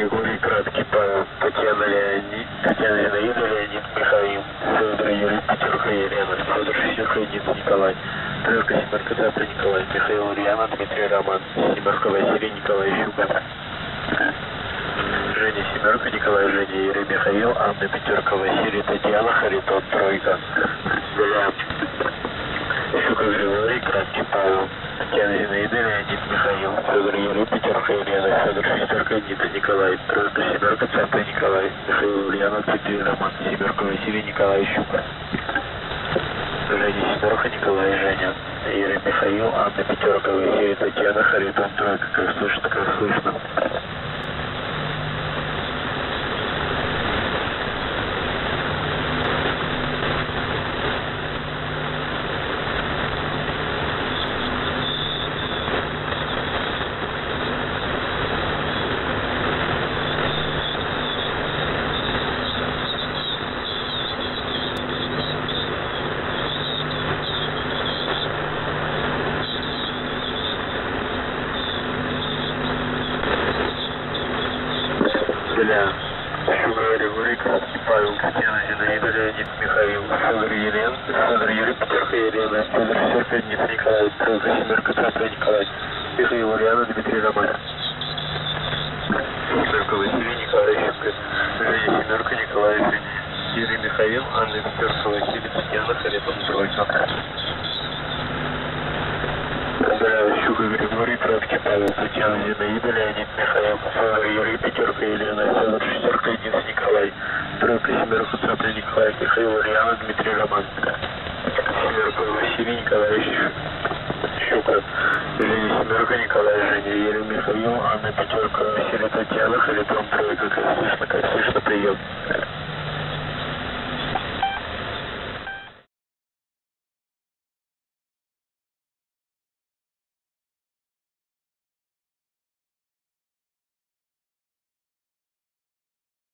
Григорий Краткий, Татьяна Леонид, Татьяна Леонида, Леонид Михаил, Федор Юрий, Пятерка Елена, Федор Шестерка, Едиц Николай, Тройка Семерка, Завтра Николай, Михаил Ульяна, Дмитрий Роман, Семерка Василий, Николай Щука. Женя Семерка, Николай Женя, Юрий Михаил, Анна Пятерка, Василий, Татьяна, Харитон, Тройка. Для Щука Григорий, Краткий Павел, Татьяна Зинаида, Леонид Михаил, Федор Юрий, Пятерка Елена, Федор Шестерка, Едиц Николай, тройка, семерка, Цапля, Николай, Михаил, Ульяна, Дмитрий, Роман, семерка, Василий, Николай, Щука. Женя, семерка, Николай, Женя, Юрий, Михаил, Анна, пятерка, Василий, Татьяна, Харитон, тройка, как слышно, как слышно. Щука, Григорий, Краткий, Павел, Татьяна, Зинаида, Леонид, Михаил, Федор, Елен, Федор, Юрий, пятерка, Елена, Федор, шестерка, Нита, Николай, тройка, семерка, Цапля, Николай, Михаил, Ульяна, Дмитрий, Роман. Семерка, Василий, Николай, Щука, Женя, семерка, Николай, Женя, Юрий, Михаил, Анна, пятерка, Василий, Татьяна, Харитон, тройка. Бля, Щука, Григорий, Краткий, Павел, Татьяна, Зинаида, Леонид, Михаил, Федор, Юрий, пятерка, Елена, Федор, шестерка, Денис, Николай, тройка, Цапля, Николай, Михаил, Ульяна, Дмитрий, Роман. Семерка, Василий, Николай, Щука, Женя, семерка, Николай, Женя, Юрий, Михаил, Анна, пятерка, Василий, Татьяна, Харитон, тройка, как слышно, как слышно, прием.